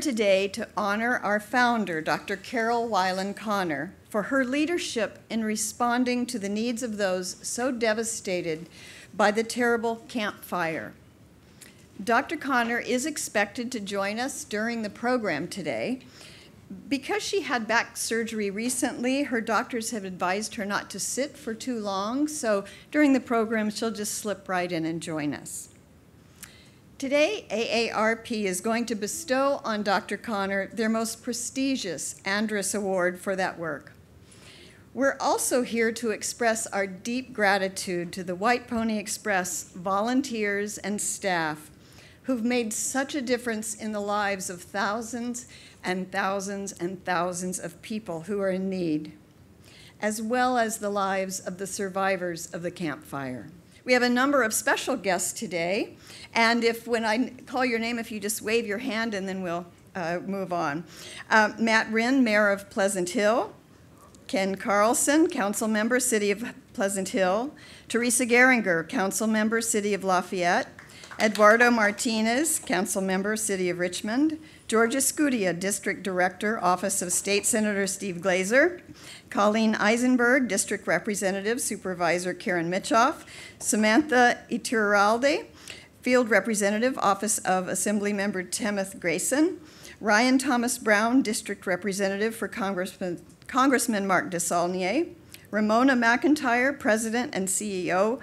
today to honor our founder, Dr. Carol Weyland Conner, for her leadership in responding to the needs of those so devastated by the terrible Camp Fire. Dr. Conner is expected to join us during the program today. Because she had back surgery recently, her doctors have advised her not to sit for too long, so during the program, she'll just slip right in and join us. Today, AARP is going to bestow on Dr. Conner their most prestigious Andrus Award for that work. We're also here to express our deep gratitude to the White Pony Express volunteers and staff who've made such a difference in the lives of thousands and thousands and thousands of people who are in need, as well as the lives of the survivors of the Camp Fire. We have a number of special guests today, and if when I call your name, if you just wave your hand and then we'll uh, move on. Uh, Matt Rinn, Mayor of Pleasant Hill, Ken Carlson, Council Member, City of Pleasant Hill, Teresa Gerringer, Council Member, City of Lafayette, Eduardo Martinez, Council Member, City of Richmond, Georgia Scudia, District Director, Office of State Senator Steve Glazer, Colleen Eisenberg, District Representative, Supervisor Karen Mitchoff, Samantha Iturralde, Field Representative, Office of Assembly Member Timothy Grayson, Ryan Thomas Brown, District Representative for Congressman Congressman Mark DeSaulnier, Ramona McIntyre, President and CEO,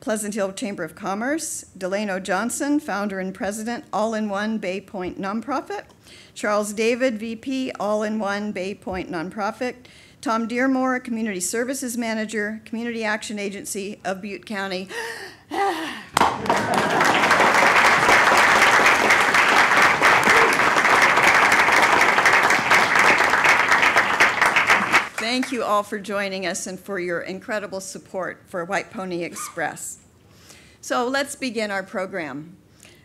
Pleasant Hill Chamber of Commerce, Delano Johnson, founder and president, All in One Bay Point Nonprofit, Charles David, VP, All in One Bay Point Nonprofit, Tom Dearmore, Community Services Manager, Community Action Agency of Butte County. Thank you all for joining us and for your incredible support for White Pony Express. So let's begin our program.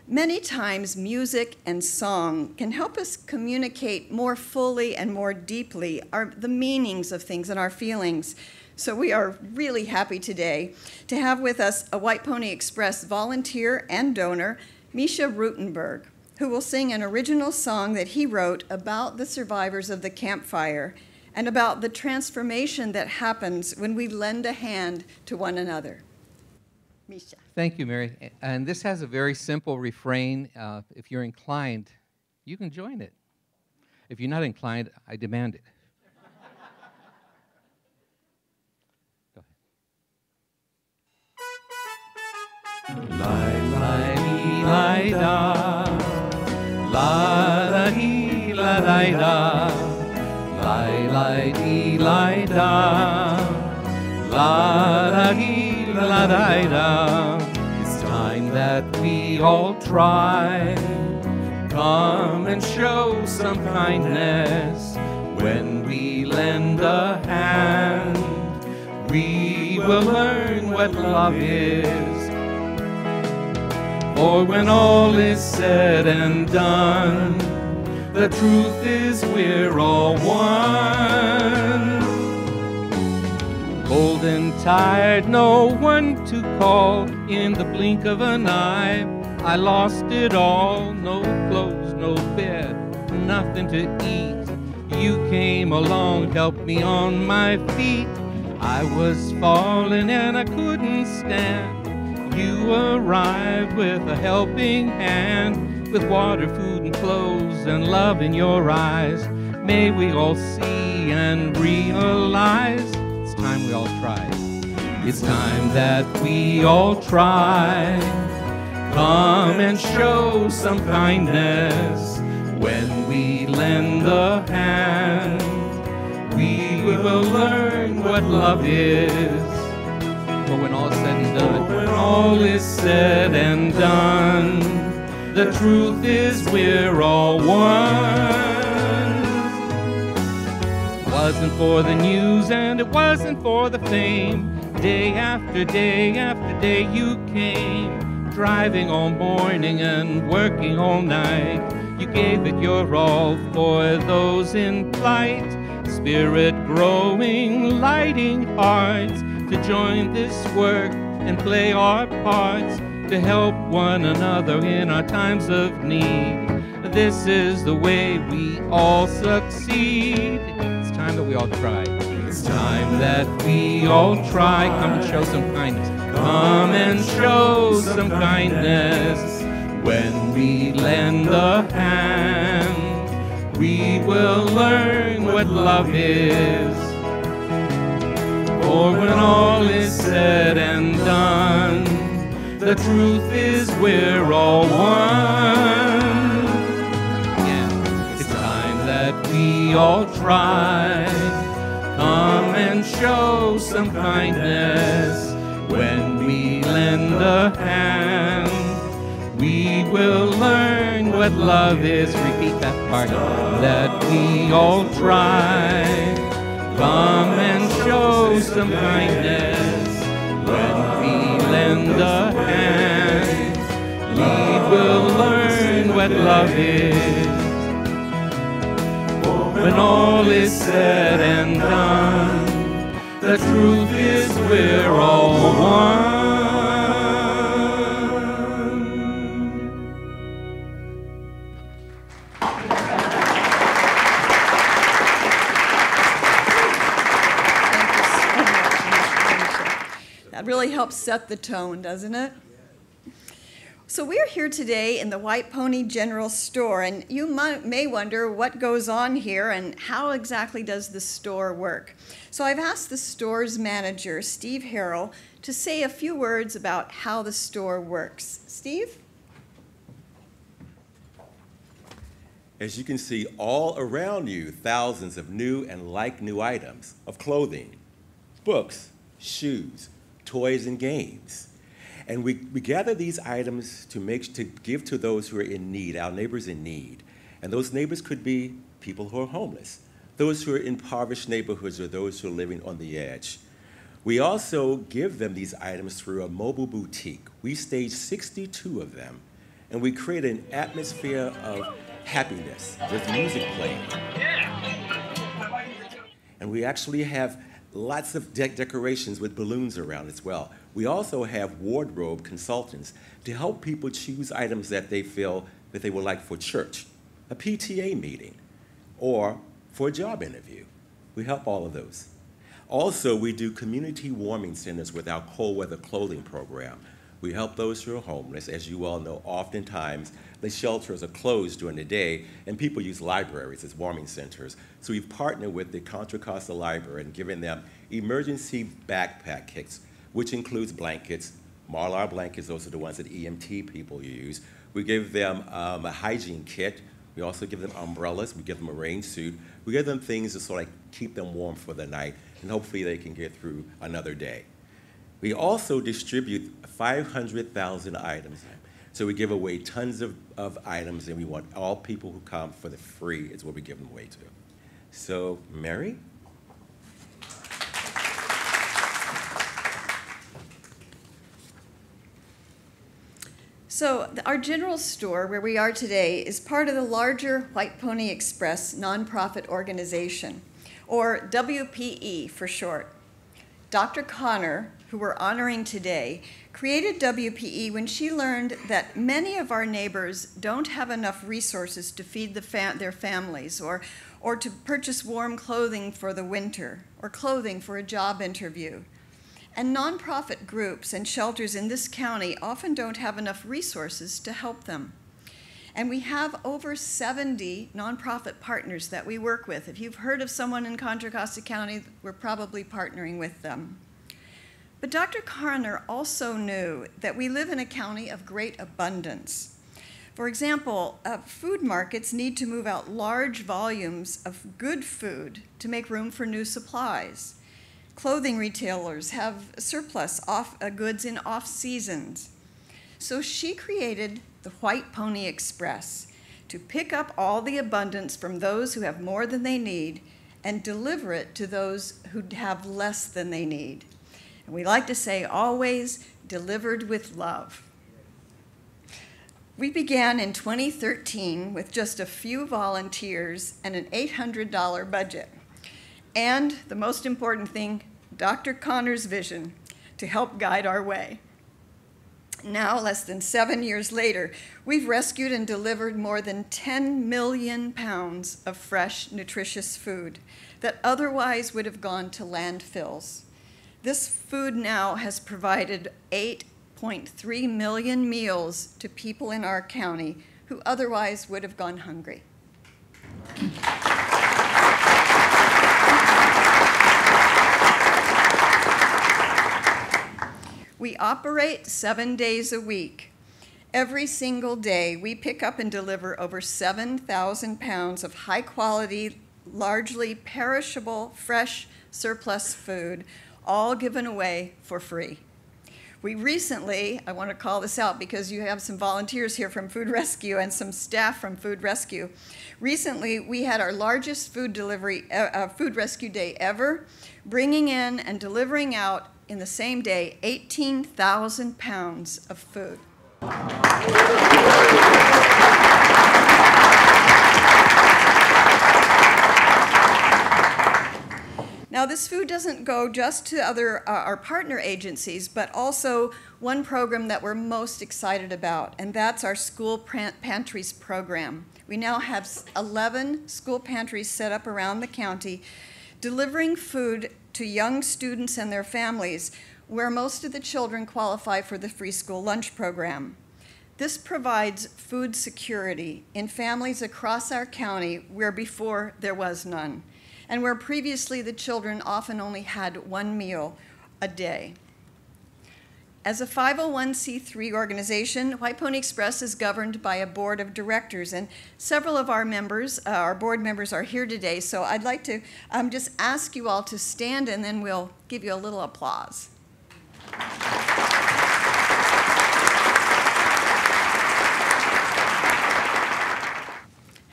Many times, music and song can help us communicate more fully and more deeply our, the meanings of things and our feelings. So, we are really happy today to have with us a White Pony Express volunteer and donor, Misha Rutenberg, who will sing an original song that he wrote about the survivors of the Camp Fire and about the transformation that happens when we lend a hand to one another. Misha. Thank you, Mary. And this has a very simple refrain. Uh, if you're inclined, you can join it. If you're not inclined, I demand it. Go ahead. La la dee la da, la da dee la da. Lie, lie, dee, lie, da. La, da, dee, la, da, da. It's time that we all try. Come and show some kindness when we lend a hand. We will learn what love is. For when all is said and done, the truth is we're all one. Old and tired, no one to call. In the blink of an eye, I lost it all. No clothes, no bed, nothing to eat. You came along, helped me on my feet. I was falling and I couldn't stand. You arrived with a helping hand with water, food, and clothes, and love in your eyes. May we all see and realize it's time we all try. It's time that we all try. Come and show some kindness when we lend a hand. We will learn what love is. But when all is said and done, when all is said and done, the truth is we're all one. It Wasn't for the news and it wasn't for the fame. Day after day after day you came, driving all morning and working all night. You gave it your all for those in plight. Spirit growing, lighting hearts to join this work and play our parts to help one another in our times of need. this is the way we all succeed. It's time that we all try. It's time that we all try. Come and show some kindness. Come and show some kindness. When we lend a hand, we will learn what love is. For when all is said and done, the truth is we're all one. Yeah, it's time that we all try. Come and show some kindness when we lend a hand. We will learn what love is. Repeat that part. That we all try. Come and show some kindness lend a hand. We will learn what love is. When all is said and done, the truth is we're all one. Helps set the tone, doesn't it? So we're here today in the White Pony General Store, and you may wonder what goes on here and how exactly does the store work. So I've asked the store's manager, Steve Harrell, to say a few words about how the store works. Steve? As you can see all around you, thousands of new and like new items of clothing, books, shoes, toys, and games. And we, we gather these items to make to give to those who are in need, our neighbors in need. And those neighbors could be people who are homeless, those who are in impoverished neighborhoods, or those who are living on the edge. We also give them these items through a mobile boutique. We stage 62 of them, and we create an atmosphere of happiness with music playing. And we actually have lots of de- decorations with balloons around as well. We also have wardrobe consultants to help people choose items that they feel that they would like for church, a PTA meeting, or for a job interview. We help all of those. Also, we do community warming centers with our cold weather clothing program. We help those who are homeless. As you all know, oftentimes the shelters are closed during the day, and people use libraries as warming centers. So we've partnered with the Contra Costa Library and given them emergency backpack kits, which includes blankets, Mylar blankets, those are the ones that EMT people use. We give them um, a hygiene kit. We also give them umbrellas. We give them a rain suit. We give them things to sort of keep them warm for the night, and hopefully they can get through another day. We also distribute 500,000 items. So we give away tons of, of items, and we want all people who come for the free is what we give them away to. So, Mary? So, our general store, where we are today, is part of the larger White Pony Express nonprofit organization, or WPE for short. Dr. Conner, who we're honoring today, created WPE when she learned that many of our neighbors don't have enough resources to feed the their families or, or to purchase warm clothing for the winter or clothing for a job interview. And nonprofit groups and shelters in this county often don't have enough resources to help them. And we have over 70 nonprofit partners that we work with. If you've heard of someone in Contra Costa County, we're probably partnering with them. But Dr. Conner also knew that we live in a county of great abundance. For example, uh, food markets need to move out large volumes of good food to make room for new supplies. Clothing retailers have surplus off, uh, goods in off seasons. So she created the White Pony Express to pick up all the abundance from those who have more than they need and deliver it to those who have less than they need. And we like to say, always delivered with love. We began in 2013 with just a few volunteers and an $800 budget. And the most important thing, Dr. Conner's vision to help guide our way. Now, less than seven years later, we've rescued and delivered more than 10 million pounds of fresh, nutritious food that otherwise would have gone to landfills. This food now has provided 8.3 million meals to people in our county who otherwise would have gone hungry. We operate seven days a week. Every single day, we pick up and deliver over 7,000 pounds of high quality, largely perishable, fresh, surplus food, all given away for free. We recently, I want to call this out because you have some volunteers here from Food Rescue and some staff from Food Rescue. Recently, we had our largest food delivery, uh, food rescue day ever, bringing in and delivering out in the same day 18,000 pounds of food. Now, this food doesn't go just to other uh, our partner agencies, but also one program that we're most excited about, and that's our school pantries program. We now have 11 school pantries set up around the county, delivering food to young students and their families, where most of the children qualify for the free school lunch program. This provides food security in families across our county where before there was none and where previously the children often only had one meal a day. As a 501c3 organization, White Pony Express is governed by a board of directors, and several of our members, uh, our board members, are here today. So I'd like to um, just ask you all to stand, and then we'll give you a little applause.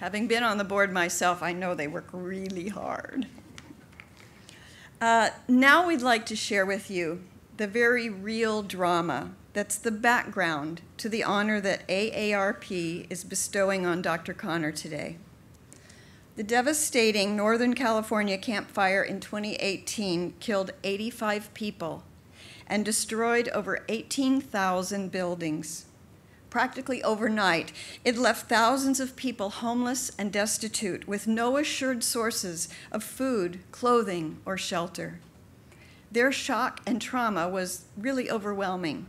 Having been on the board myself, I know they work really hard. Uh, now we'd like to share with you the very real drama that's the background to the honor that AARP is bestowing on Dr. Conner today. The devastating Northern California Camp Fire in 2018 killed 85 people and destroyed over 18,000 buildings practically overnight, it left thousands of people homeless and destitute with no assured sources of food, clothing, or shelter. Their shock and trauma was really overwhelming.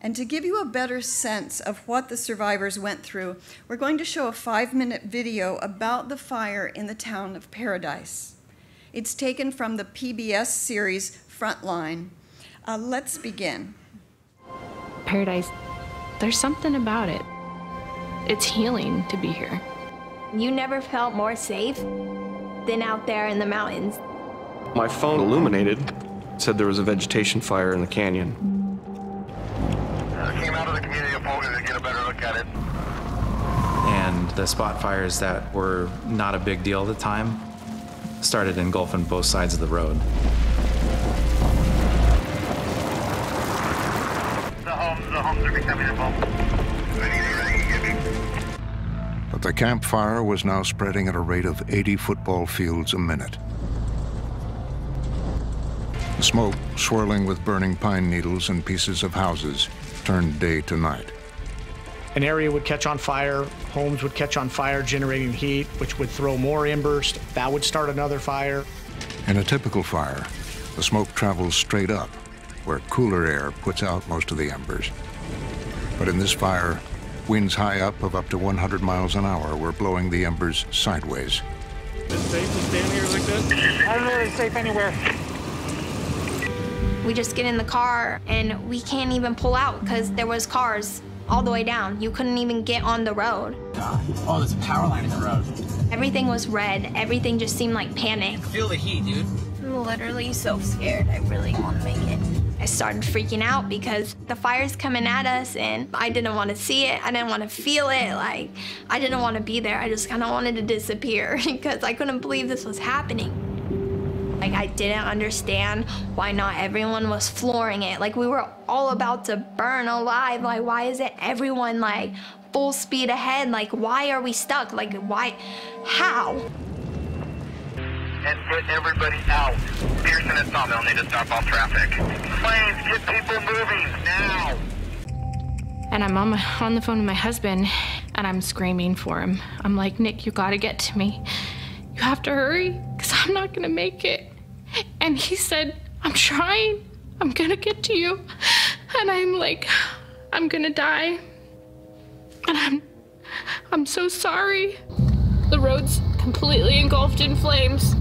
And to give you a better sense of what the survivors went through, we're going to show a five minute video about the fire in the town of Paradise. It's taken from the PBS series Frontline. Uh, let's begin. Paradise there's something about it. It's healing to be here. You never felt more safe than out there in the mountains. My phone illuminated, said there was a vegetation fire in the canyon. I came out of the community of to get a better look at it. And the spot fires that were not a big deal at the time started engulfing both sides of the road. But the campfire was now spreading at a rate of 80 football fields a minute. The smoke, swirling with burning pine needles and pieces of houses, turned day to night. An area would catch on fire, homes would catch on fire, generating heat, which would throw more embers. That would start another fire. In a typical fire, the smoke travels straight up, where cooler air puts out most of the embers. But in this fire, winds high up of up to 100 miles an hour were blowing the embers sideways. Is it safe to stand here like this? I don't know if it's safe anywhere. We just get in the car and we can't even pull out because there was cars all the way down. You couldn't even get on the road. Oh, there's a power line in the road. Everything was red. Everything just seemed like panic. Feel the heat, dude. I'm literally so scared. I really want to make it. I started freaking out because the fire's coming at us and I didn't want to see it. I didn't want to feel it. Like, I didn't want to be there. I just kind of wanted to disappear because I couldn't believe this was happening. Like, I didn't understand why not everyone was flooring it. Like, we were all about to burn alive. Like, why is it everyone, like, full speed ahead? Like, why are we stuck? Like, why? How? And put everybody out. Pearson and Sawmill need to stop all traffic. Planes, get people moving now. And I'm on, my, on the phone with my husband and I'm screaming for him. I'm like, Nick, you gotta get to me. You have to hurry because I'm not gonna make it. And he said, I'm trying. I'm gonna get to you. And I'm like, I'm gonna die. And I'm I'm so sorry. The road's completely engulfed in flames.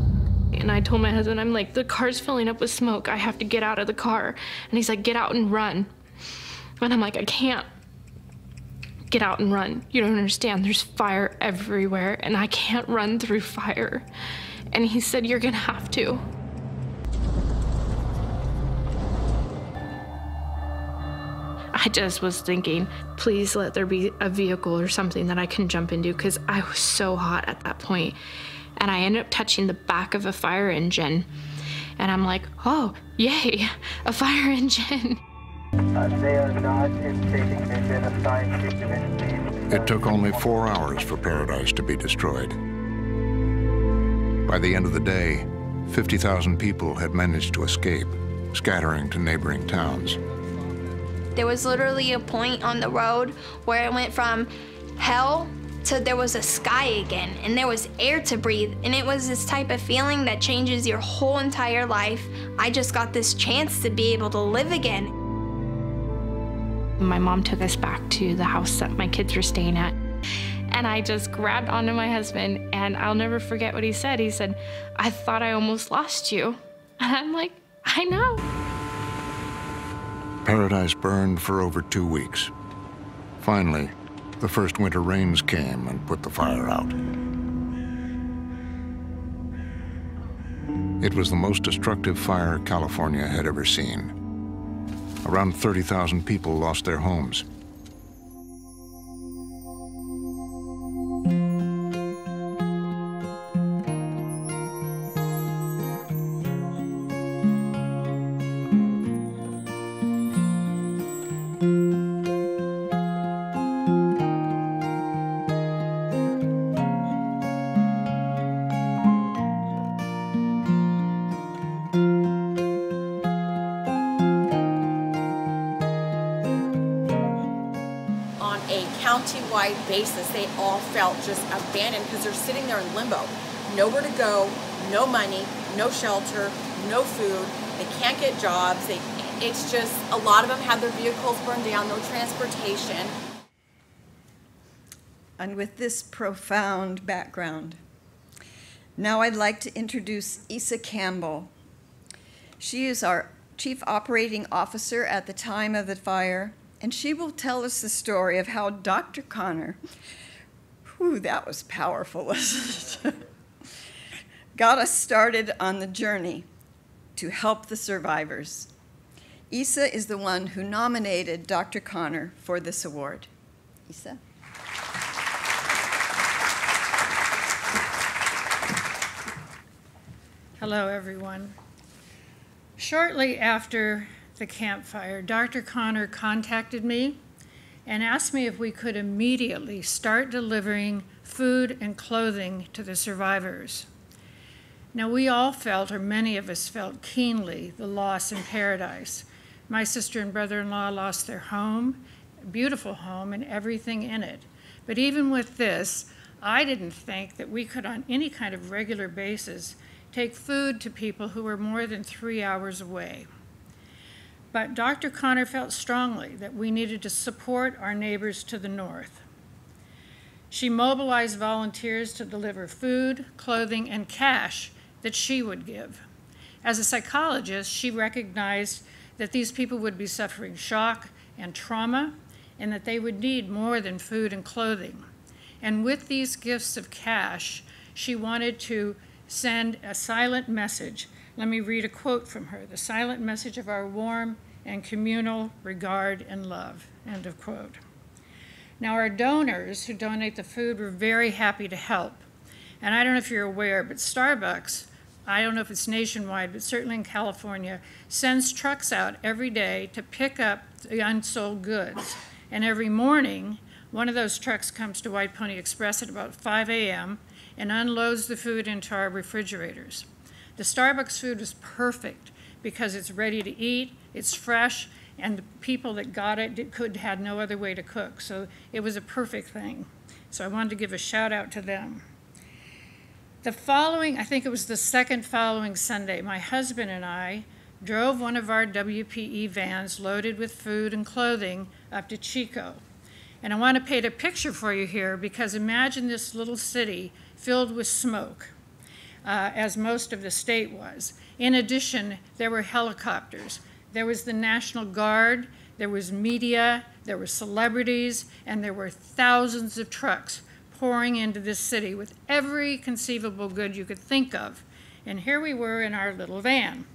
And I told my husband, I'm like, the car's filling up with smoke. I have to get out of the car. And he's like, get out and run. And I'm like, I can't get out and run. You don't understand. There's fire everywhere, and I can't run through fire. And he said, You're gonna have to. I just was thinking, please let there be a vehicle or something that I can jump into because I was so hot at that point. And I ended up touching the back of a fire engine. And I'm like, oh, yay, a fire engine. It took only four hours for Paradise to be destroyed. By the end of the day, 50,000 people had managed to escape, scattering to neighboring towns. There was literally a point on the road where it went from hell to there was a sky again and there was air to breathe and it was this type of feeling that changes your whole entire life. I just got this chance to be able to live again. My mom took us back to the house that my kids were staying at. And I just grabbed onto my husband, and I'll never forget what he said. He said, I thought I almost lost you. And I'm like, I know. Paradise burned for over two weeks. Finally, the first winter rains came and put the fire out. It was the most destructive fire California had ever seen. Around 30,000 people lost their homes. No money, no shelter, no food. They can't get jobs. They, it's just a lot of them have their vehicles burned down, no transportation. And with this profound background, now I'd like to introduce Isa Campbell. She is our Chief Operating Officer at the time of the fire, and she will tell us the story of how Dr. Conner, whew, that was powerful, wasn't it? got us started on the journey to help the survivors. Isa is the one who nominated Dr. Conner for this award. Isa? Hello, everyone. Shortly after the campfire, Dr. Conner contacted me and asked me if we could immediately start delivering food and clothing to the survivors. Now, we all felt, or many of us felt keenly, the loss in paradise. My sister and brother in law lost their home, beautiful home, and everything in it. But even with this, I didn't think that we could, on any kind of regular basis, take food to people who were more than three hours away. But Dr. Conner felt strongly that we needed to support our neighbors to the north. She mobilized volunteers to deliver food, clothing, and cash that she would give. As a psychologist, she recognized that these people would be suffering shock and trauma and that they would need more than food and clothing. And with these gifts of cash, she wanted to send a silent message. Let me read a quote from her the silent message of our warm and communal regard and love. End of quote. Now, our donors who donate the food were very happy to help. And I don't know if you're aware, but Starbucks, I don't know if it's nationwide, but certainly in California, sends trucks out every day to pick up the unsold goods. And every morning, one of those trucks comes to White Pony Express at about 5 a.m. and unloads the food into our refrigerators. The Starbucks food is perfect because it's ready to eat, it's fresh, and the people that got it did- could, had no other way to cook. So it was a perfect thing. So I wanted to give a shout out to them. The following, I think it was the second following Sunday, my husband and I drove one of our WPE vans loaded with food and clothing up to Chico. And I want to paint a picture for you here because imagine this little city filled with smoke, uh, as most of the state was. In addition, there were helicopters, there was the National Guard, there was media, there were celebrities, and there were thousands of trucks pouring into this city with every conceivable good you could think of. And here we were in our little van.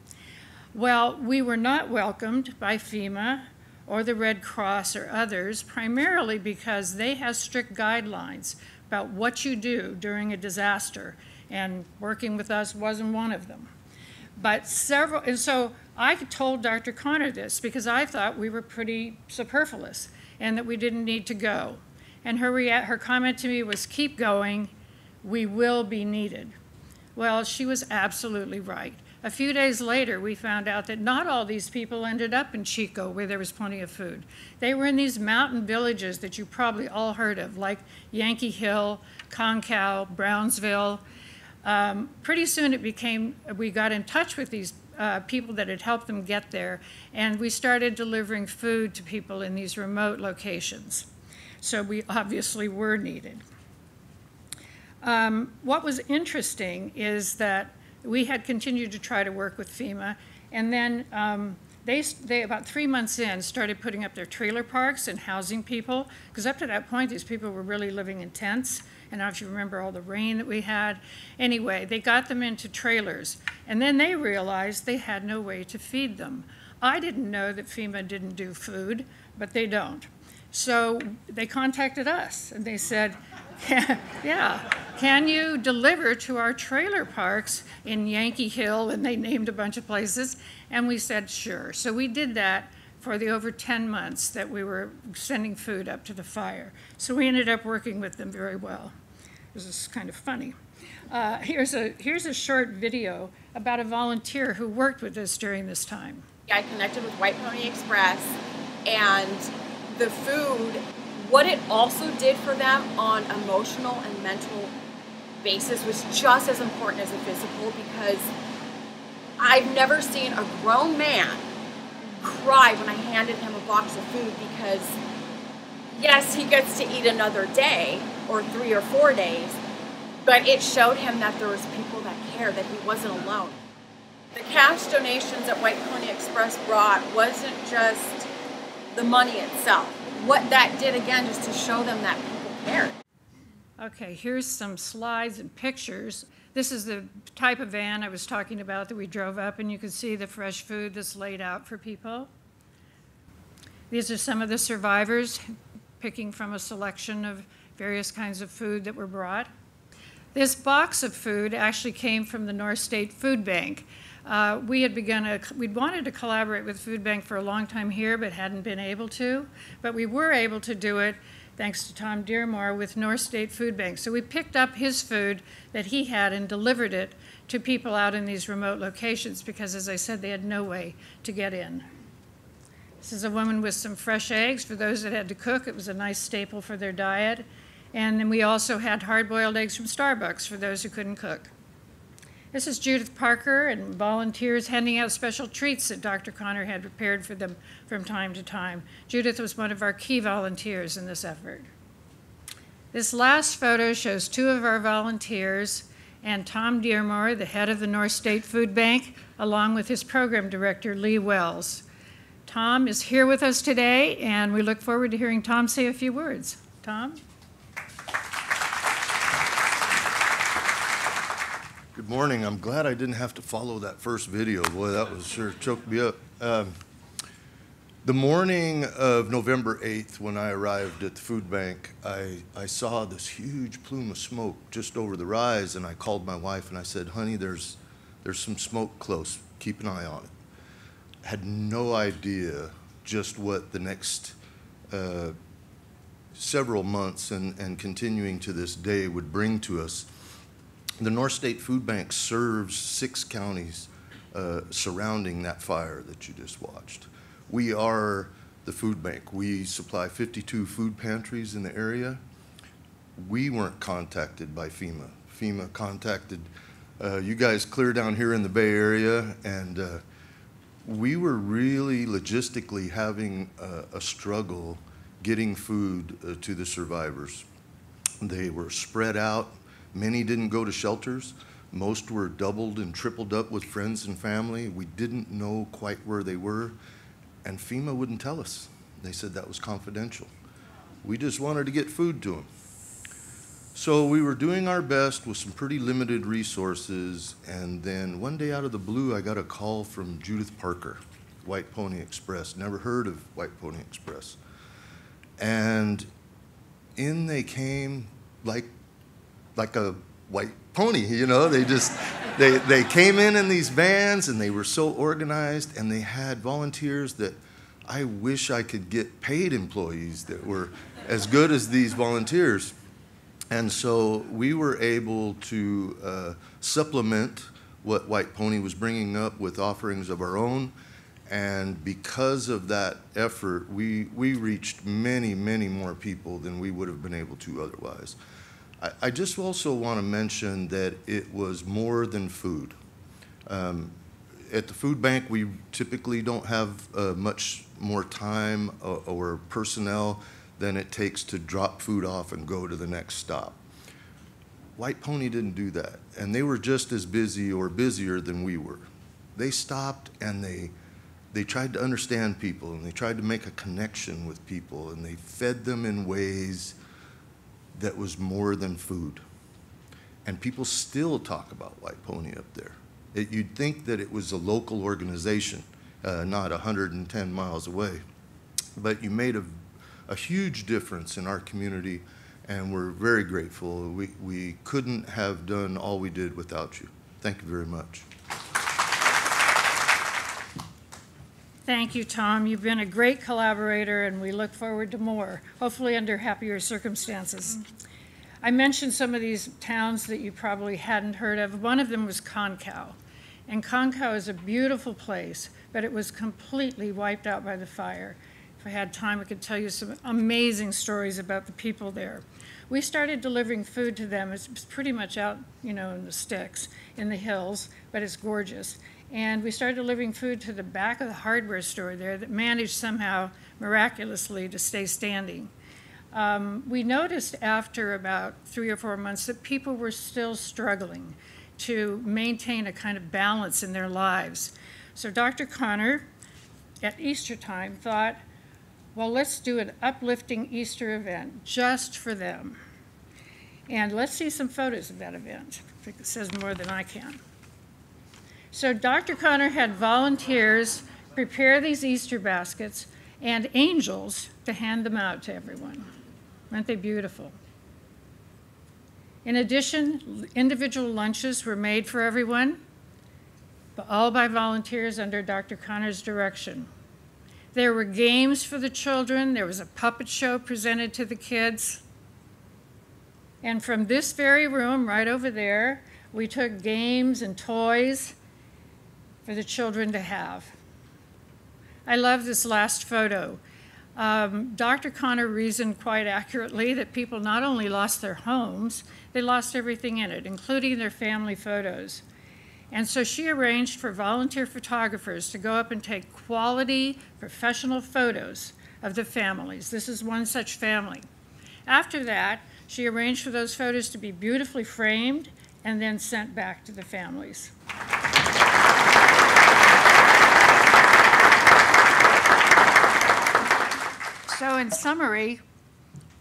Well, we were not welcomed by FEMA or the Red Cross or others, primarily because they have strict guidelines about what you do during a disaster, and working with us wasn't one of them. But several, and so I told Dr. Conner this because I thought we were pretty superfluous and that we didn't need to go. And her, her comment to me was, keep going, we will be needed. Well, she was absolutely right. A few days later, we found out that not all these people ended up in Chico where there was plenty of food. They were in these mountain villages that you probably all heard of, like Yankee Hill, Concow, Brownsville. Um, pretty soon it became, we got in touch with these uh, people that had helped them get there, and we started delivering food to people in these remote locations. So we obviously were needed. Um, what was interesting is that we had continued to try to work with FEMA, and then um, they, they, about three months in, started putting up their trailer parks and housing people, because up to that point, these people were really living in tents. And I don't know if you remember all the rain that we had. Anyway, they got them into trailers, and then they realized they had no way to feed them. I didn't know that FEMA didn't do food, but they don't. So they contacted us, and they said, yeah, can you deliver to our trailer parks in Yankee Hill? And they named a bunch of places. And we said, sure. So we did that for the over 10 months that we were sending food up to the fire. So we ended up working with them very well. This is kind of funny. Uh, here's, a, here's a short video about a volunteer who worked with us during this time. I connected with White Pony Express and the food what it also did for them on emotional and mental basis was just as important as the physical because I've never seen a grown man cry when I handed him a box of food because yes, he gets to eat another day or three or four days, but it showed him that there was people that cared, that he wasn't alone. The cash donations that White Pony Express brought wasn't just the money itself what that did again, just to show them that people cared. Okay, here's some slides and pictures. This is the type of van I was talking about that we drove up, and you can see the fresh food that's laid out for people. These are some of the survivors picking from a selection of various kinds of food that were brought. This box of food actually came from the North State Food Bank. Uh, we had begun a, we'd wanted to collaborate with Food Bank for a long time here, but hadn't been able to. But we were able to do it thanks to Tom Dearmore with North State Food Bank. So we picked up his food that he had and delivered it to people out in these remote locations because, as I said, they had no way to get in. This is a woman with some fresh eggs for those that had to cook. It was a nice staple for their diet. And then we also had hard boiled eggs from Starbucks for those who couldn't cook. This is Judith Parker and volunteers handing out special treats that Dr. Conner had prepared for them from time to time. Judith was one of our key volunteers in this effort. This last photo shows two of our volunteers and Tom Dearmore, the head of the North State Food Bank, along with his program director, Lee Wells. Tom is here with us today, and we look forward to hearing Tom say a few words. Tom? Good morning. I'm glad I didn't have to follow that first video. Boy, that was sure choked me up. Um, the morning of November 8th, when I arrived at the food bank, I, I saw this huge plume of smoke just over the rise, and I called my wife and I said, honey, there's, there's some smoke close. Keep an eye on it. Had no idea just what the next uh, several months and, and continuing to this day would bring to us. The North State Food Bank serves six counties uh, surrounding that fire that you just watched. We are the food bank. We supply 52 food pantries in the area. We weren't contacted by FEMA. FEMA contacted uh, you guys clear down here in the Bay Area, and uh, we were really logistically having a, a struggle getting food uh, to the survivors. They were spread out. Many didn't go to shelters. Most were doubled and tripled up with friends and family. We didn't know quite where they were, and FEMA wouldn't tell us. They said that was confidential. We just wanted to get food to them. So we were doing our best with some pretty limited resources, and then one day out of the blue, I got a call from Judith Parker, White Pony Express. Never heard of White Pony Express. And in they came like like a white pony, you know. They just they they came in in these vans, and they were so organized, and they had volunteers that I wish I could get paid employees that were as good as these volunteers. And so we were able to uh, supplement what White Pony was bringing up with offerings of our own. And because of that effort, we, we reached many, many more people than we would have been able to otherwise. I, just also want to mention that it was more than food. Um, at the food bank, we typically don't have uh, much more time or, uh, or personnel than it takes to drop food off and go to the next stop. White Pony didn't do that, and they were just as busy or busier than we were. They stopped and they they tried to understand people and they tried to make a connection with people and they fed them in ways that was more than food. And people still talk about White Pony up there. It, you'd think that it was a local organization, uh, not 110 miles away. But you made a, a huge difference in our community, and we're very grateful. We, we couldn't have done all we did without you. Thank you very much. Thank you, Tom. You've been a great collaborator, and we look forward to more, hopefully under happier circumstances. I mentioned some of these towns that you probably hadn't heard of. One of them was Concow. And Concow is a beautiful place, but it was completely wiped out by the fire. If I had time, I could tell you some amazing stories about the people there. We started delivering food to them. It's pretty much out, you know, in the sticks, in the hills, but it's gorgeous. And we started delivering food to the back of the hardware store there that managed somehow miraculously to stay standing. Um, we noticed after about three or four months that people were still struggling to maintain a kind of balance in their lives. So Dr. Conner, at Easter time, thought, well, let's do an uplifting Easter event just for them. And let's see some photos of that event. It says more than I can. So Dr. Conner had volunteers prepare these Easter baskets and angels to hand them out to everyone. Aren't they beautiful? In addition, individual lunches were made for everyone, but all by volunteers under Dr. Conner's direction. There were games for the children. There was a puppet show presented to the kids. And from this very room right over there, we took games and toys for the children to have. I love this last photo. Um, Dr. Conner reasoned quite accurately that people not only lost their homes, they lost everything in it, including their family photos. And so she arranged for volunteer photographers to go up and take quality professional photos of the families. This is one such family. After that, she arranged for those photos to be beautifully framed and then sent back to the families. So in summary,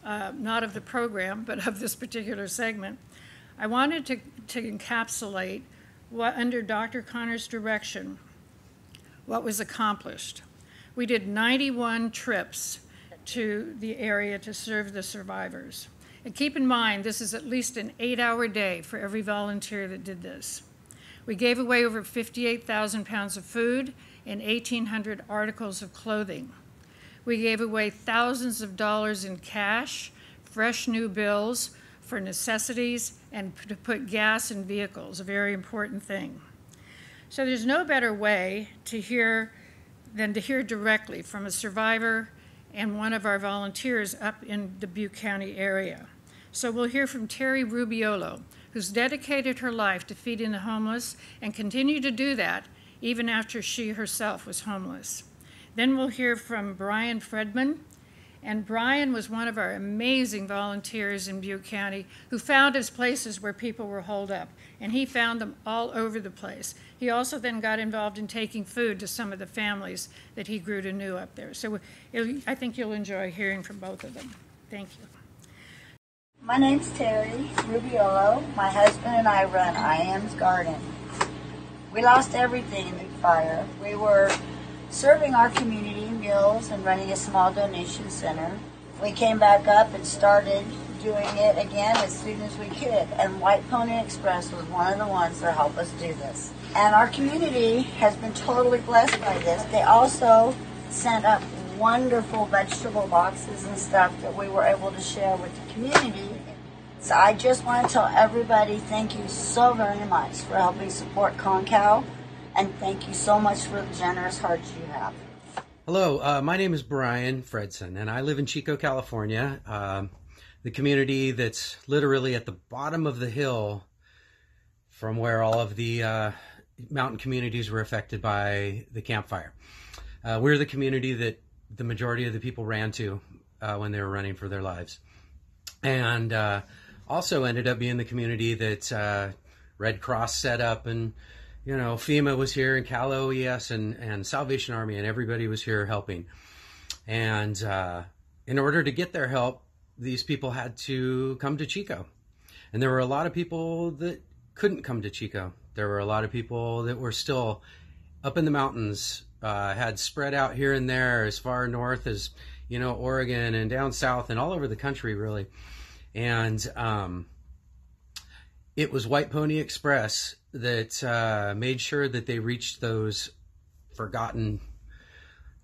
uh, not of the program, but of this particular segment, I wanted to, to encapsulate what, under Dr. Conner's direction, what was accomplished. We did 91 trips to the area to serve the survivors. And keep in mind, this is at least an eight hour day for every volunteer that did this. We gave away over 58,000 pounds of food and 1,800 articles of clothing. We gave away thousands of dollars in cash, fresh new bills for necessities, and to put gas in vehicles, a very important thing. So there's no better way to hear than to hear directly from a survivor and one of our volunteers up in the Butte County area. So we'll hear from Terry Rubiolo, who's dedicated her life to feeding the homeless and continued to do that even after she herself was homeless. Then we'll hear from Brian Fredman, and Brian was one of our amazing volunteers in Butte County who found us places where people were holed up, and he found them all over the place. He also then got involved in taking food to some of the families that he grew to know up there. So I think you'll enjoy hearing from both of them. Thank you. My name's Terry Rubiolo. My husband and I run I Am's Garden. We lost everything in the fire. We were serving our community meals and running a small donation center. We came back up and started doing it again as soon as we could. And White Pony Express was one of the ones that helped us do this. And our community has been totally blessed by this. They also sent up wonderful vegetable boxes and stuff that we were able to share with the community. So I just want to tell everybody thank you so very much for helping support Concow and thank you so much for the generous hearts you have. Hello, uh, my name is Brian Fredson, and I live in Chico, California, um, the community that's literally at the bottom of the hill from where all of the uh, mountain communities were affected by the Camp Fire. Uh, we're the community that the majority of the people ran to uh, when they were running for their lives, and uh, also ended up being the community that uh, Red Cross set up and you know, FEMA was here and Cal OES and, and Salvation Army and everybody was here helping. And uh, in order to get their help, these people had to come to Chico. And there were a lot of people that couldn't come to Chico. There were a lot of people that were still up in the mountains, uh, had spread out here and there as far north as, you know, Oregon and down south and all over the country, really. And um, it was White Pony Express that uh, made sure that they reached those forgotten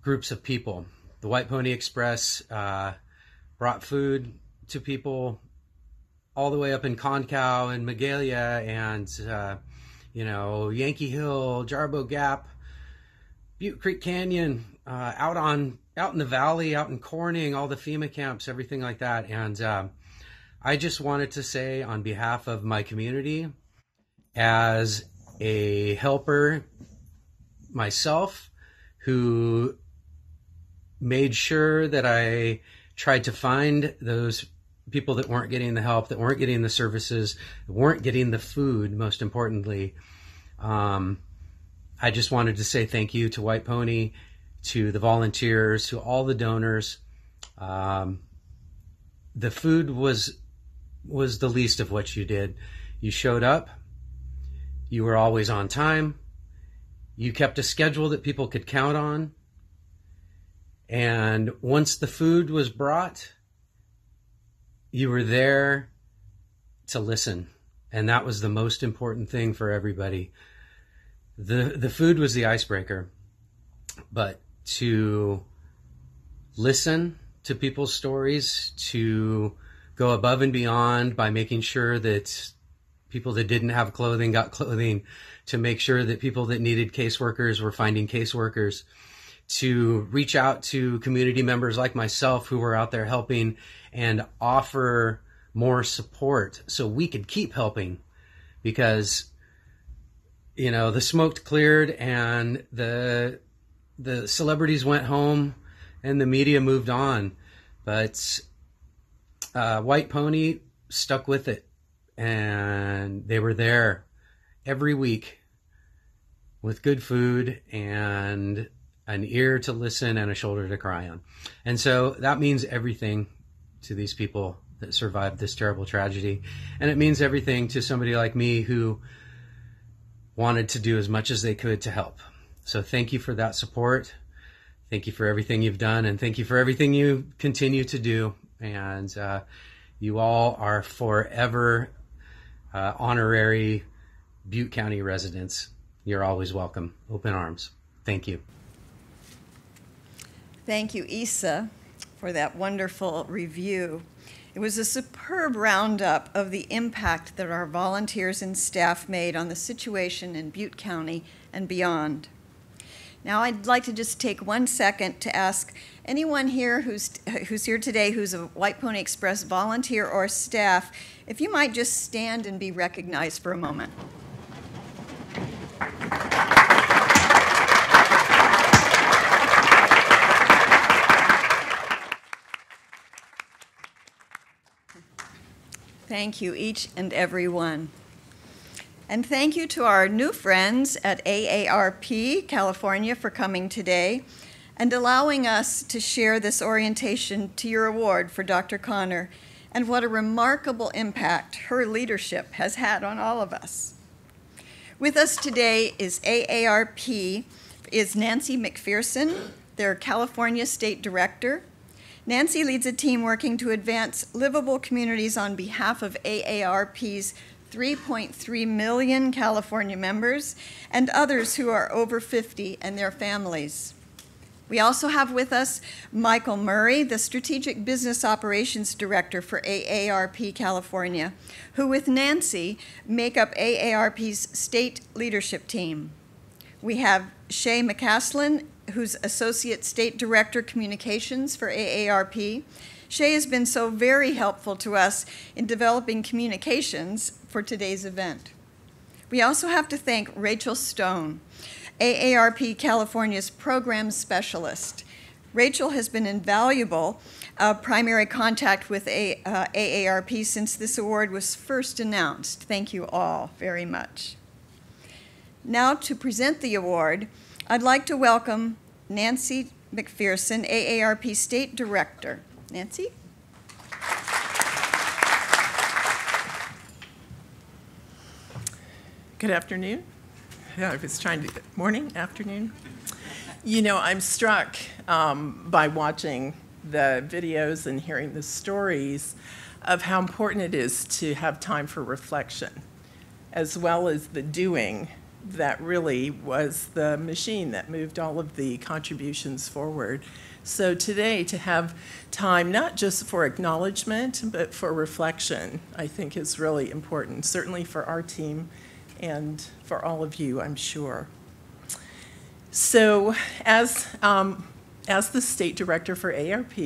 groups of people. The White Pony Express uh, brought food to people all the way up in Concow and Magalia and, uh, you know, Yankee Hill, Jarbo Gap, Butte Creek Canyon, uh, out on out in the valley, out in Corning, all the FEMA camps, everything like that. And uh, I just wanted to say, on behalf of my community, as a helper myself who made sure that I tried to find those people that weren't getting the help, that weren't getting the services, weren't getting the food, most importantly. Um, I just wanted to say thank you to White Pony, to the volunteers, to all the donors. Um, the food was was the least of what you did. You showed up, you were always on time. You kept a schedule that people could count on. And once the food was brought, you were there to listen. And that was the most important thing for everybody. The, the food was the icebreaker, but to listen to people's stories, to go above and beyond by making sure that people that didn't have clothing got clothing, to make sure that people that needed caseworkers were finding caseworkers, to reach out to community members like myself who were out there helping and offer more support so we could keep helping because you know the smoke cleared and the the celebrities went home and the media moved on. But uh, white pony stuck with it and they were there every week with good food and an ear to listen and a shoulder to cry on. And so that means everything to these people that survived this terrible tragedy. And it means everything to somebody like me who wanted to do as much as they could to help. So thank you for that support. Thank you for everything you've done and thank you for everything you continue to do. And uh, you all are forever uh, honorary Butte County residents, you're always welcome. Open arms. Thank you. Thank you, Isa, for that wonderful review. It was a superb roundup of the impact that our volunteers and staff made on the situation in Butte County and beyond. Now, I'd like to just take one second to ask anyone here who's, who's here today who's a White Pony Express volunteer or staff, if you might just stand and be recognized for a moment. Thank you, each and every one. And thank you to our new friends at AARP California for coming today and allowing us to share this orientation to your award for Dr. Conner and what a remarkable impact her leadership has had on all of us. With us today is AARP, is Nancy McPherson, their California State Director. Nancy leads a team working to advance livable communities on behalf of AARP's 3.3 million California members and others who are over 50 and their families. We also have with us Michael Murray, the Strategic Business Operations Director for AARP California, who with Nancy make up AARP's state leadership team. We have Shay McCaslin, who's Associate State Director Communications for AARP. Shay has been so very helpful to us in developing communications for today's event. We also have to thank Rachel Stone, AARP California's program specialist. Rachel has been invaluable uh, primary contact with A, uh, AARP since this award was first announced. Thank you all very much. Now, to present the award, I'd like to welcome Nancy McPherson, AARP State Director. Nancy? Good afternoon. Yeah, I was trying to, morning, afternoon. You know, I'm struck um, by watching the videos and hearing the stories of how important it is to have time for reflection, as well as the doing that really was the machine that moved all of the contributions forward. So today, to have time not just for acknowledgement, but for reflection, I think is really important, certainly for our team and for all of you, I'm sure. So, as, um, as the state director for ARP,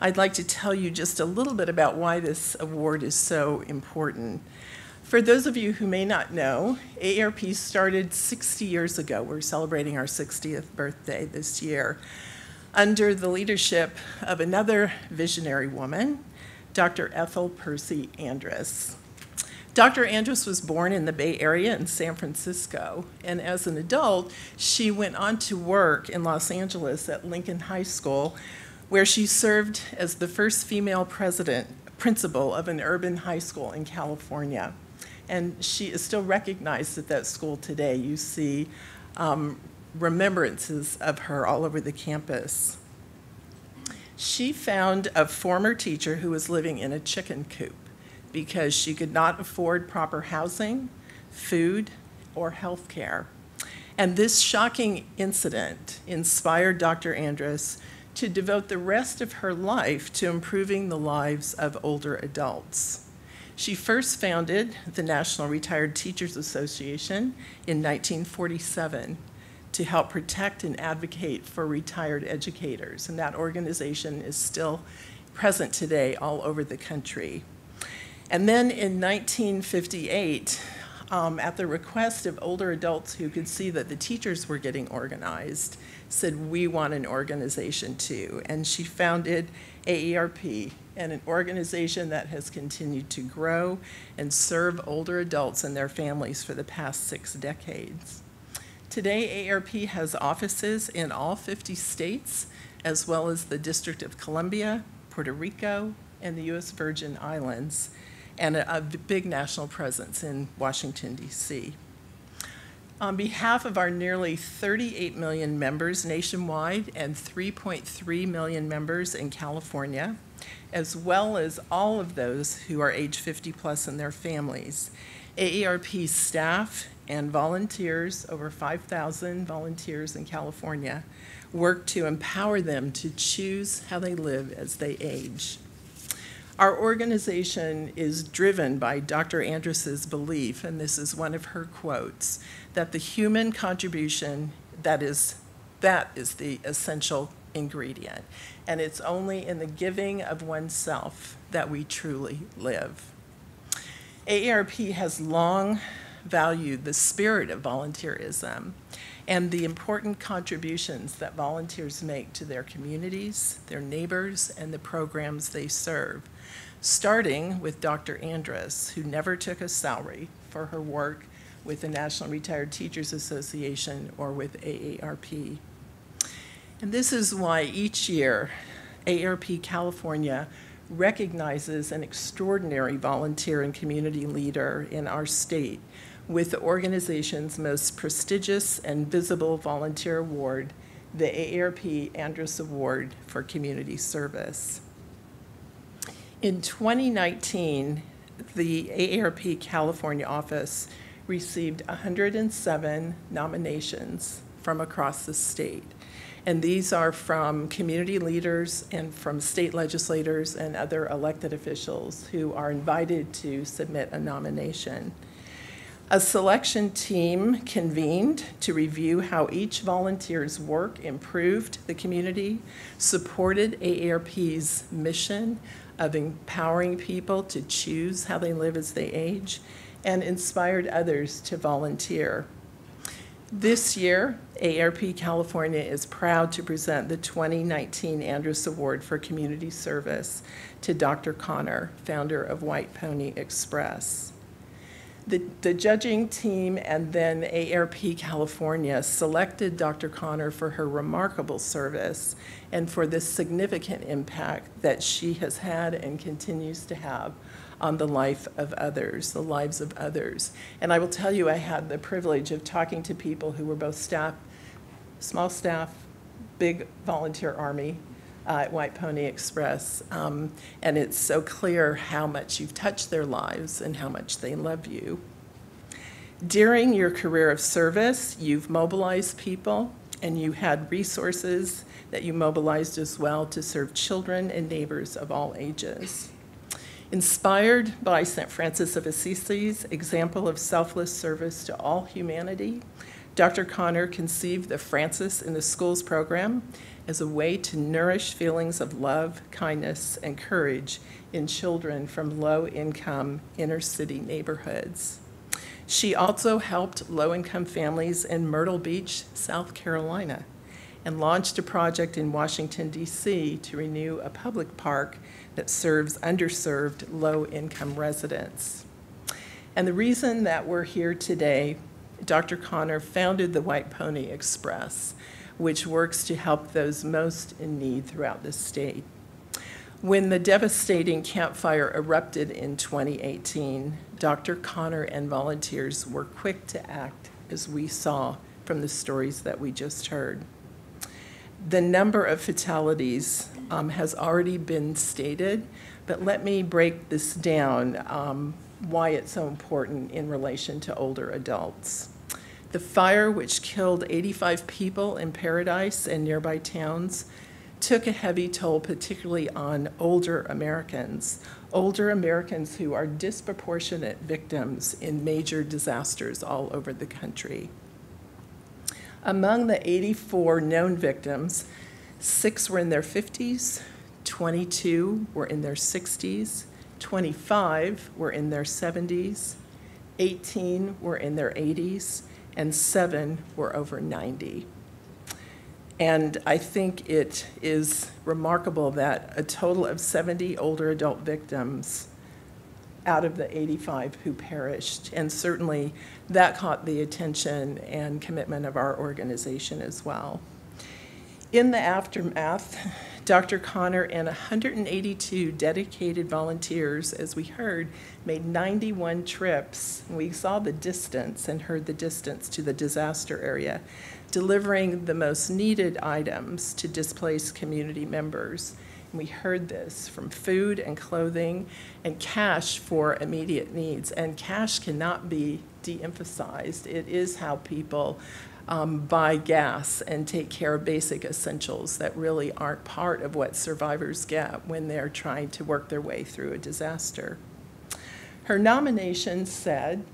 I'd like to tell you just a little bit about why this award is so important. For those of you who may not know, AARP started 60 years ago. We're celebrating our 60th birthday this year under the leadership of another visionary woman, Dr. Ethel Percy Andrus. Dr. Andrus was born in the Bay Area in San Francisco, and as an adult, she went on to work in Los Angeles at Lincoln High School, where she served as the first female president, principal of an urban high school in California. And she is still recognized at that school today. You see um, remembrances of her all over the campus. She found a former teacher who was living in a chicken coop because she could not afford proper housing, food, or health care. And this shocking incident inspired Dr. Andrus to devote the rest of her life to improving the lives of older adults. She first founded the National Retired Teachers Association in 1947 to help protect and advocate for retired educators, and that organization is still present today all over the country. And then in 1958, um, at the request of older adults who could see that the teachers were getting organized, said, We want an organization too. And she founded AARP, and an organization that has continued to grow and serve older adults and their families for the past six decades. Today, AARP has offices in all 50 states, as well as the District of Columbia, Puerto Rico, and the U.S. Virgin Islands and a, a big national presence in Washington, D.C. On behalf of our nearly 38 million members nationwide and 3.3 million members in California, as well as all of those who are age 50 plus and their families, AARP staff and volunteers, over 5,000 volunteers in California, work to empower them to choose how they live as they age. Our organization is driven by Dr. Andrus's belief, and this is one of her quotes, that the human contribution that is That is the essential ingredient. And it's only in the giving of oneself that we truly live. AARP has long valued the spirit of volunteerism and the important contributions that volunteers make to their communities, their neighbors, and the programs they serve, starting with Dr. Andrus, who never took a salary for her work with the National Retired Teachers Association or with AARP. And this is why each year AARP California recognizes an extraordinary volunteer and community leader in our state with the organization's most prestigious and visible volunteer award, the AARP Andrus Award for Community Service. In 2019, the AARP California office received 107 nominations from across the state. And these are from community leaders and from state legislators and other elected officials who are invited to submit a nomination. A selection team convened to review how each volunteer's work improved the community, supported AARP's mission of empowering people to choose how they live as they age, and inspired others to volunteer. This year, AARP California is proud to present the 2019 Andrus Award for Community Service to Dr. Conner, founder of White Pony Express. The, the judging team and then AARP California selected Dr. Conner for her remarkable service and for the significant impact that she has had and continues to have on the life of others, the lives of others. And I will tell you, I had the privilege of talking to people who were both staff, small staff, big volunteer army, uh, at White Pony Express. Um, and it's so clear how much you've touched their lives and how much they love you. During your career of service, you've mobilized people and you had resources that you mobilized as well to serve children and neighbors of all ages. Inspired by St. Francis of Assisi's example of selfless service to all humanity, Dr. Conner conceived the Francis in the Schools program as a way to nourish feelings of love, kindness, and courage in children from low income inner city neighborhoods. She also helped low income families in Myrtle Beach, South Carolina, and launched a project in Washington, D.C. to renew a public park that serves underserved low income residents. And the reason that we're here today, Dr. Conner founded the White Pony Express which works to help those most in need throughout the state. When the devastating Camp Fire erupted in 2018, Dr. Conner and volunteers were quick to act, as we saw from the stories that we just heard. The number of fatalities um, has already been stated, but let me break this down um, why it's so important in relation to older adults. The fire, which killed 85 people in Paradise and nearby towns, took a heavy toll, particularly on older Americans, older Americans who are disproportionate victims in major disasters all over the country. Among the 84 known victims, six were in their 50s, 22 were in their 60s, 25 were in their 70s, 18 were in their 80s, and seven were over 90. And I think it is remarkable that a total of 70 older adult victims out of the 85 who perished. And certainly that caught the attention and commitment of our organization as well. In the aftermath, Dr. Conner and 182 dedicated volunteers, as we heard, made 91 trips. We saw the distance and heard the distance to the disaster area, delivering the most needed items to displaced community members. And we heard this from food and clothing and cash for immediate needs. And cash cannot be de emphasized. It is how people um, buy gas and take care of basic essentials that really aren't part of what survivors get when they're trying to work their way through a disaster. Her nomination said,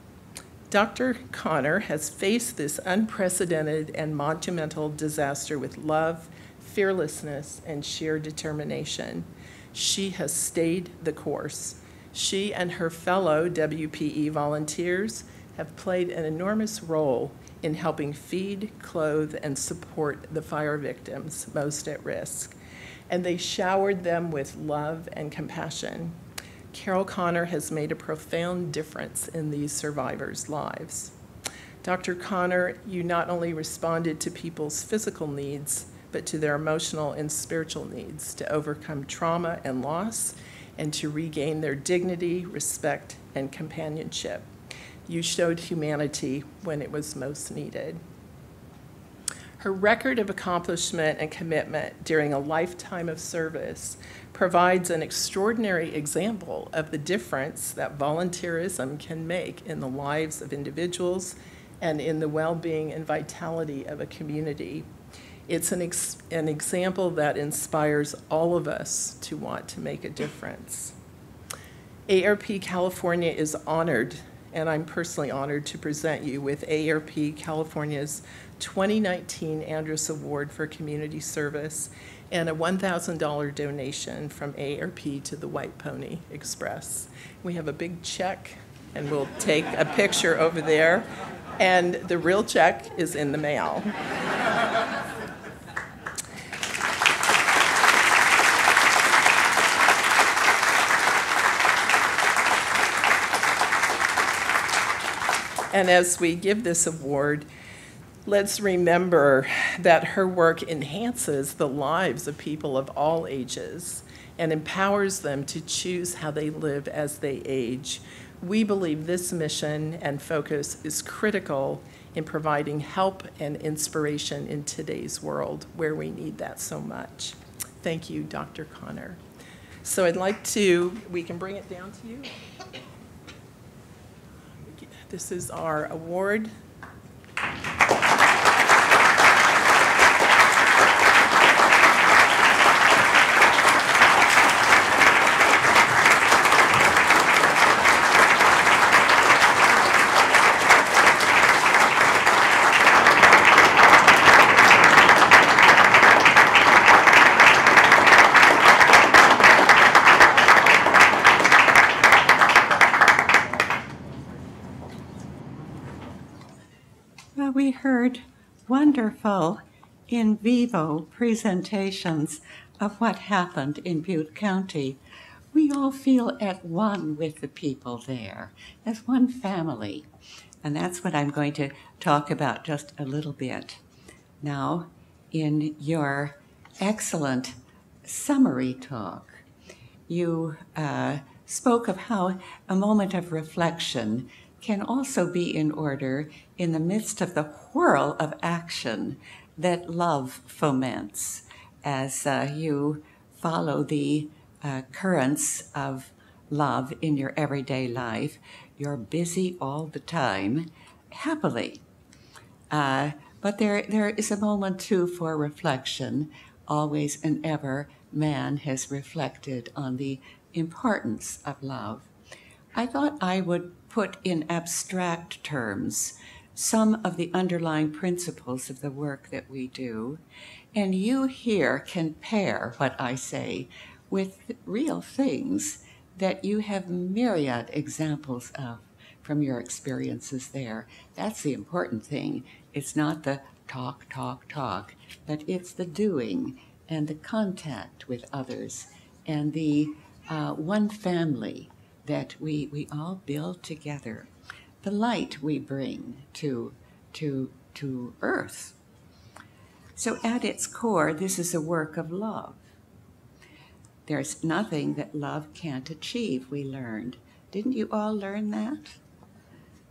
Dr. Conner has faced this unprecedented and monumental disaster with love, fearlessness, and sheer determination. She has stayed the course. She and her fellow WPE volunteers have played an enormous role in helping feed, clothe, and support the fire victims most at risk. And they showered them with love and compassion. Carol Conner has made a profound difference in these survivors' lives. Dr. Conner, you not only responded to people's physical needs, but to their emotional and spiritual needs to overcome trauma and loss and to regain their dignity, respect, and companionship. You showed humanity when it was most needed. Her record of accomplishment and commitment during a lifetime of service provides an extraordinary example of the difference that volunteerism can make in the lives of individuals and in the well being and vitality of a community. It's an, ex an example that inspires all of us to want to make a difference. ARP California is honored, and I'm personally honored to present you with ARP California's 2019 Andrus Award for Community Service and a $1,000 donation from ARP to the White Pony Express. We have a big check, and we'll take a picture over there, and the real check is in the mail. And as we give this award, let's remember that her work enhances the lives of people of all ages and empowers them to choose how they live as they age. We believe this mission and focus is critical in providing help and inspiration in today's world where we need that so much. Thank you, Dr. Conner. So I'd like to, we can bring it down to you. This is our award. Well, we heard wonderful in vivo presentations of what happened in Butte County. We all feel at one with the people there, as one family. And that's what I'm going to talk about just a little bit. Now, in your excellent summary talk, you uh, spoke of how a moment of reflection can also be in order in the midst of the whirl of action that love foments as uh, you follow the uh, currents of love in your everyday life. You're busy all the time, happily. Uh, but there, there is a moment too for reflection. Always and ever, man has reflected on the importance of love. I thought I would put in abstract terms some of the underlying principles of the work that we do, and you here can pair what I say with real things that you have myriad examples of from your experiences there. That's the important thing. It's not the talk, talk, talk, but it's the doing and the contact with others and the uh, one family that we, we all build together, the light we bring to, to, to earth. So, at its core, this is a work of love. There's nothing that love can't achieve, we learned. Didn't you all learn that?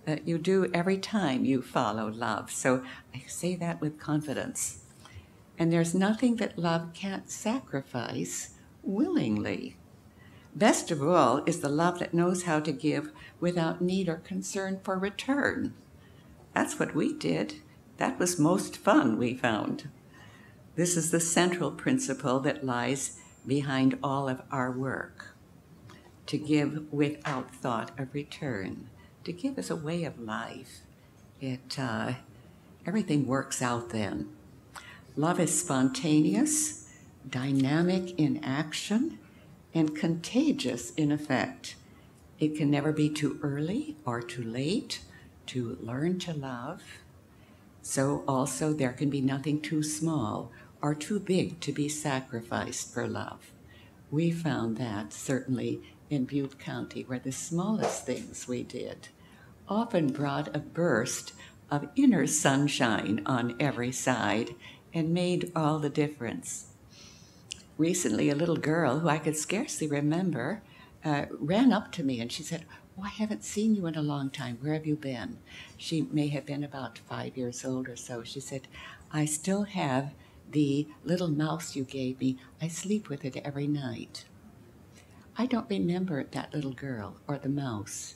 Uh, you do every time you follow love. So I say that with confidence. And there's nothing that love can't sacrifice willingly. Best of all is the love that knows how to give without need or concern for return. That's what we did. That was most fun, we found. This is the central principle that lies behind all of our work to give without thought of return, to give us a way of life. It, uh, everything works out then. Love is spontaneous, dynamic in action, and contagious in effect. It can never be too early or too late to learn to love. So, also, there can be nothing too small or too big to be sacrificed for love. We found that certainly in Butte County, where the smallest things we did often brought a burst of inner sunshine on every side and made all the difference. Recently, a little girl who I could scarcely remember uh, ran up to me and she said, Oh, I haven't seen you in a long time. Where have you been? She may have been about five years old or so. She said, I still have the little mouse you gave me. I sleep with it every night. I don't remember that little girl or the mouse,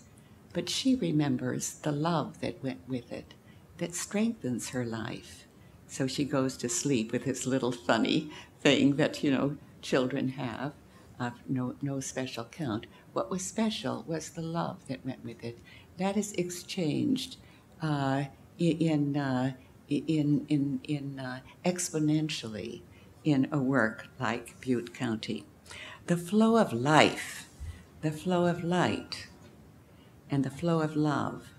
but she remembers the love that went with it, that strengthens her life. So she goes to sleep with this little funny thing that, you know, children have of no, no special count. What was special was the love that went with it. That is exchanged uh, in, uh, in, in, in uh, exponentially in a work like Butte County. The flow of life, the flow of light, and the flow of love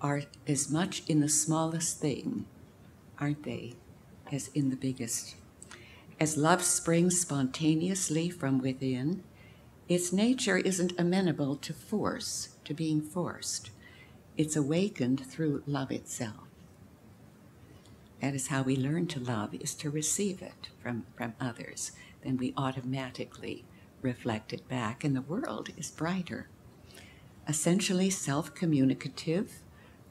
are as much in the smallest thing, aren't they, as in the biggest. As love springs spontaneously from within, its nature isn't amenable to force, to being forced. It's awakened through love itself. That is how we learn to love, is to receive it from, from others. Then we automatically reflect it back, and the world is brighter. Essentially self communicative,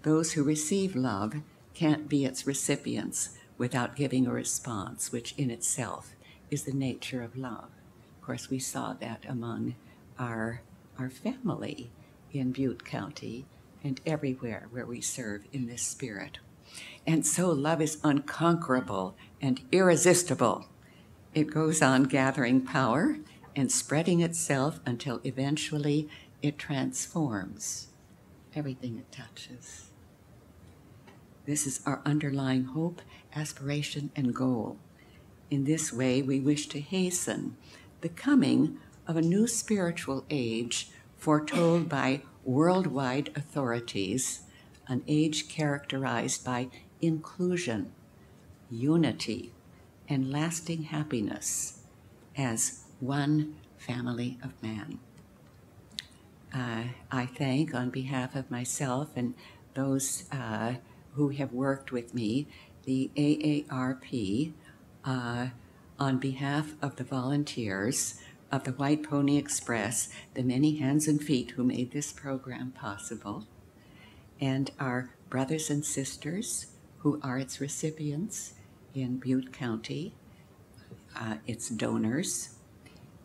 those who receive love can't be its recipients without giving a response, which in itself is the nature of love. Of course, we saw that among our, our family in Butte County and everywhere where we serve in this spirit. And so love is unconquerable and irresistible. It goes on gathering power and spreading itself until eventually it transforms everything it touches. This is our underlying hope, aspiration, and goal. In this way, we wish to hasten the coming of a new spiritual age foretold by worldwide authorities, an age characterized by inclusion, unity, and lasting happiness as one family of man. Uh, I thank, on behalf of myself and those uh, who have worked with me, the AARP, uh, on behalf of the volunteers of the White Pony Express, the many hands and feet who made this program possible, and our brothers and sisters who are its recipients in Butte County, uh, its donors,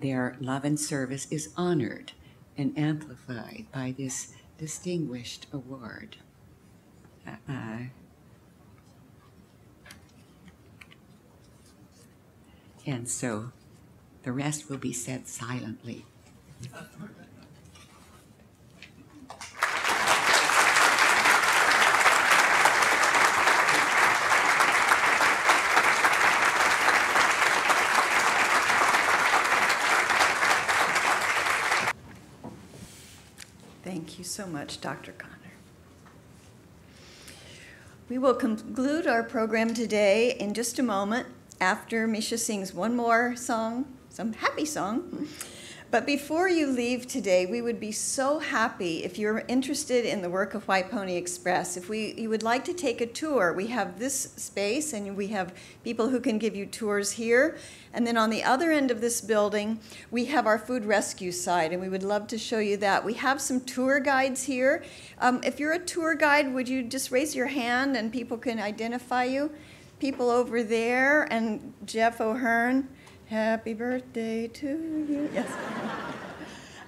their love and service is honored and amplified by this distinguished award. Uh, and so the rest will be said silently. Thank you so much, Dr. Conner. We will conclude our program today in just a moment after Misha sings one more song, some happy song. But before you leave today, we would be so happy if you're interested in the work of White Pony Express. If we, you would like to take a tour, we have this space and we have people who can give you tours here. And then on the other end of this building, we have our food rescue side, and we would love to show you that. We have some tour guides here. Um, if you're a tour guide, would you just raise your hand and people can identify you? People over there, and Jeff O'Hearn. Happy birthday to you. Yes.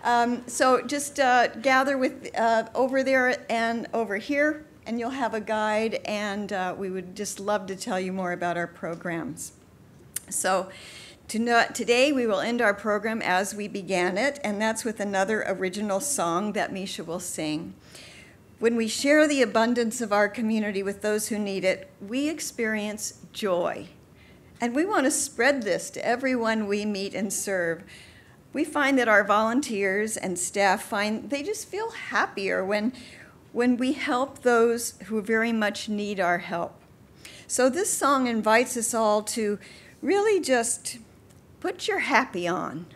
um, so just uh, gather with uh, over there and over here, and you'll have a guide, and uh, we would just love to tell you more about our programs. So today we will end our program as we began it, and that's with another original song that Misha will sing. When we share the abundance of our community with those who need it, we experience joy. And we want to spread this to everyone we meet and serve. We find that our volunteers and staff find they just feel happier when, when we help those who very much need our help. So this song invites us all to really just put your happy on.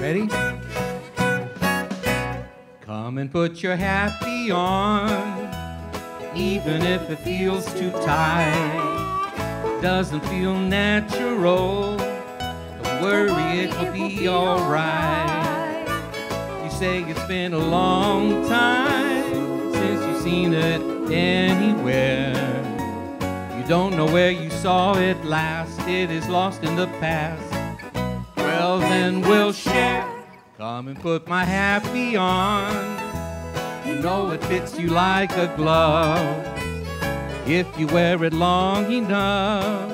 Ready? Come and put your happy on, even if it feels too tight. Doesn't feel natural. Don't worry, it will be alright. You say it's been a long time since you've seen it anywhere. You don't know where you saw it last, it is lost in the past. Well, then we'll share. Come and put my happy on. You know it fits you like a glove. If you wear it long enough,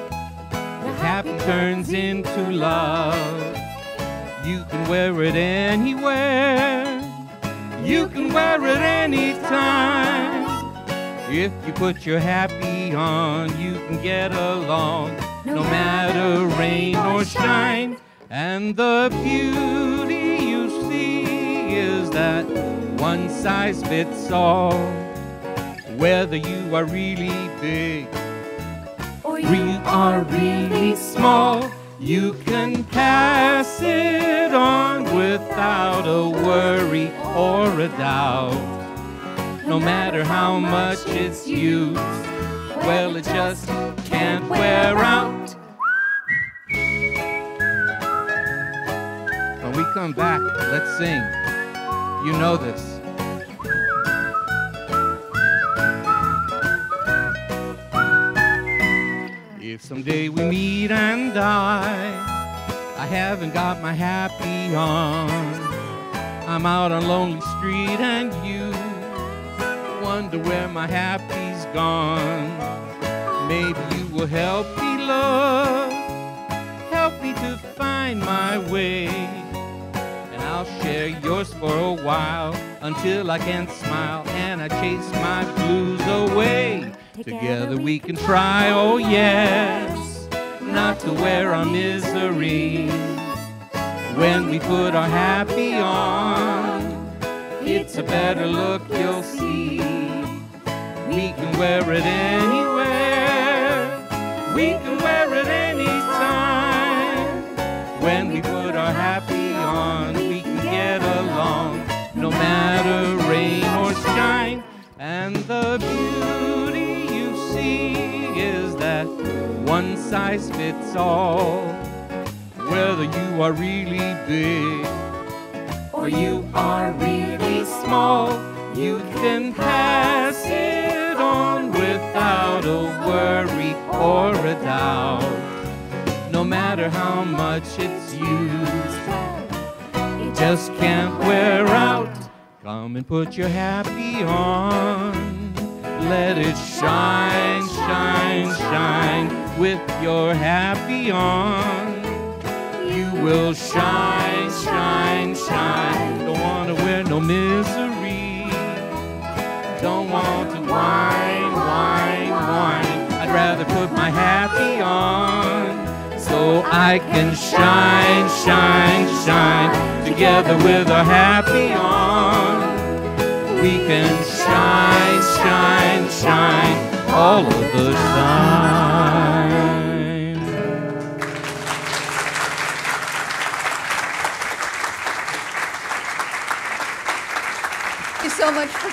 the happy turns into love. You can wear it anywhere. You can wear it anytime. If you put your happy on, you can get along no matter rain or shine. And the beauty is that one size fits all. Whether you are really big or you are really small, you can pass it on without a worry or a doubt. No matter how much it's used, well, it just can't wear out. When we come back, let's sing. You know this. If someday we meet and die, I haven't got my happy on. I'm out on lonely street and you wonder where my happy's gone. Maybe you will help me love, help me to find my way. I'll share yours for a while until I can smile and I chase my blues away. Together we can try, oh yes, not to wear our misery. When we put our happy on, it's a better look you'll see. We can wear it anywhere, we can size fits all. Whether you are really big or you are really small, you can pass it on without a worry or a doubt. No matter how much it's used, it just can't wear out. Come and put your happy on. Let it shine, shine, shine with your happy on. You will shine, shine, shine. Don't want to wear no misery. Don't want to whine, whine, whine. I'd rather put my happy on so I can shine, shine, shine together with our happy on. We can shine, shine, shine all of the time.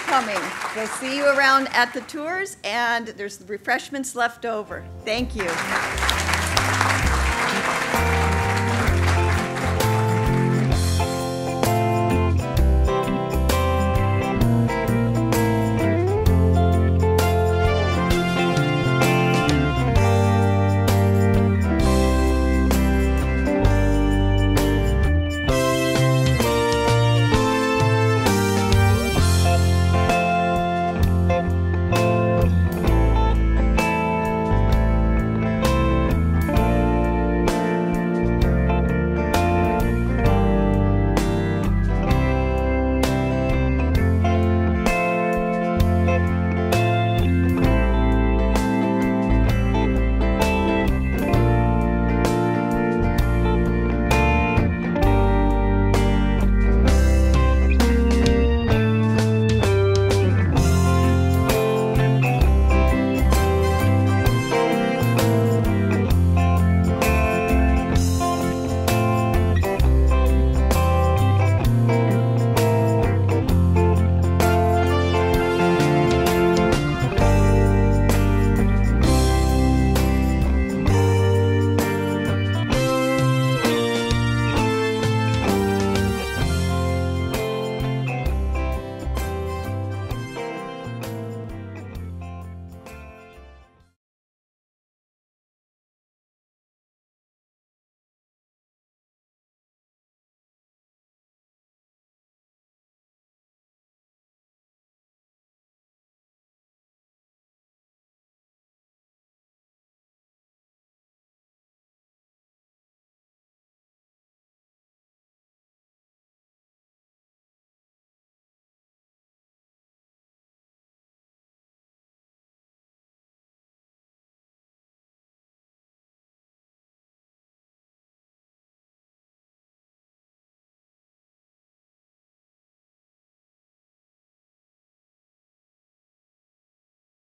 Coming. We'll see you around at the tours, and there's refreshments left over. Thank you.